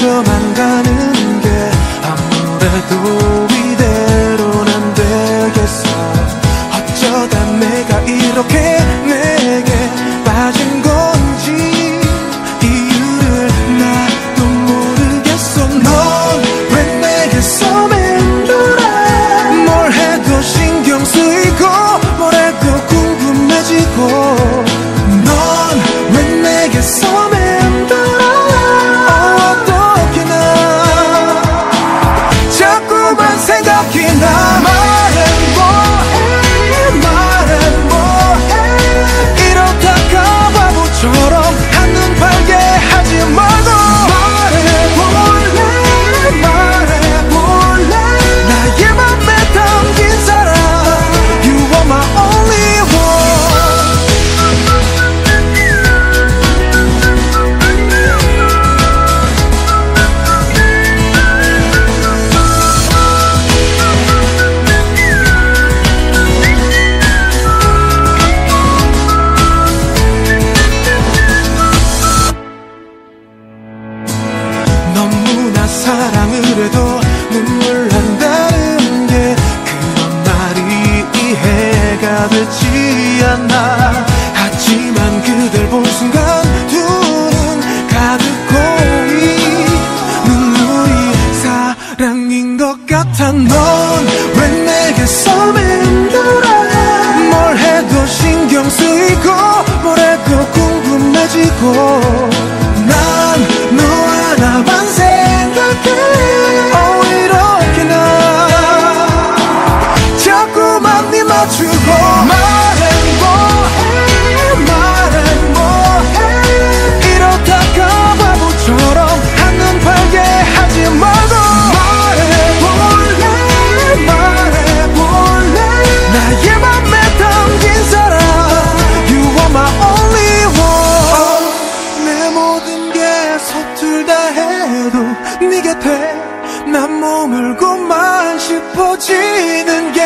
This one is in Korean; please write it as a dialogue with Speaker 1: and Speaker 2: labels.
Speaker 1: 좀 그댈 본 순간 두 눈 가득 고이 눈물이 사랑인 것 같아. 넌왜 내게서 맴돌아 뭘 해도 신경 쓰이고 뭘 해도 궁금해지고. 게 서툴다 해도 네 곁에 난 머물고만 싶어지는 게